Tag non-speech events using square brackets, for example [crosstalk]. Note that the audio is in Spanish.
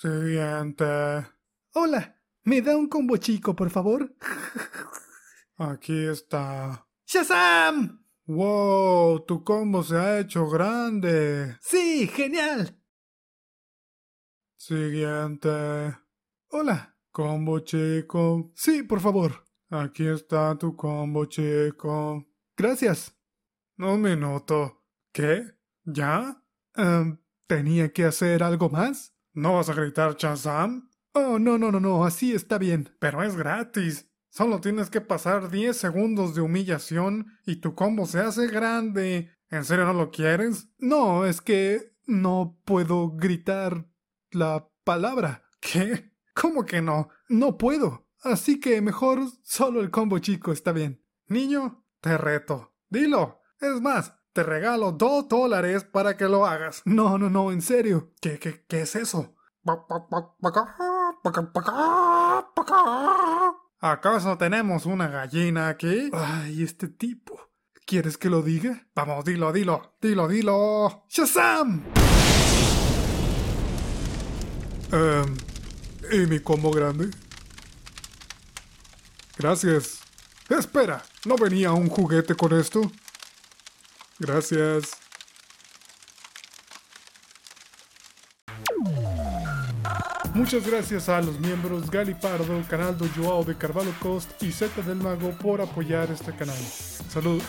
Siguiente. Hola, ¿me da un combo chico, por favor? [laughs] Aquí está. ¡Shazam! ¡Wow! Tu combo se ha hecho grande. ¡Sí, genial! Siguiente. Hola. Combo chico. Sí, por favor. Aquí está tu combo chico. Gracias. Un minuto. ¿Qué? ¿Ya? Em, ¿Tenía que hacer algo más? ¿No vas a gritar Shazam? Oh, no, no, no, no, así está bien. Pero es gratis. Solo tienes que pasar 10 segundos de humillación y tu combo se hace grande. ¿En serio no lo quieres? No, es que no puedo gritar la palabra. ¿Qué? ¿Cómo que no? No puedo. Así que mejor solo el combo chico está bien. Niño, te reto. Dilo. Es más, te regalo dos dólares para que lo hagas. No, no, no, en serio. ¿Qué, qué, qué es eso? ¿Acaso tenemos una gallina aquí? Ay, este tipo. ¿Quieres que lo diga? Vamos, dilo, dilo, dilo, dilo. ¡Shazam! Um, ¿Y mi combo grande? Gracias. Espera, ¿no venía un juguete con esto? Gracias. Muchas gracias a los miembros Gali Pardo, Canaldo Joao de Carvalho Cost y Z del Mago por apoyar este canal. Saludos.